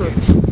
Mhm.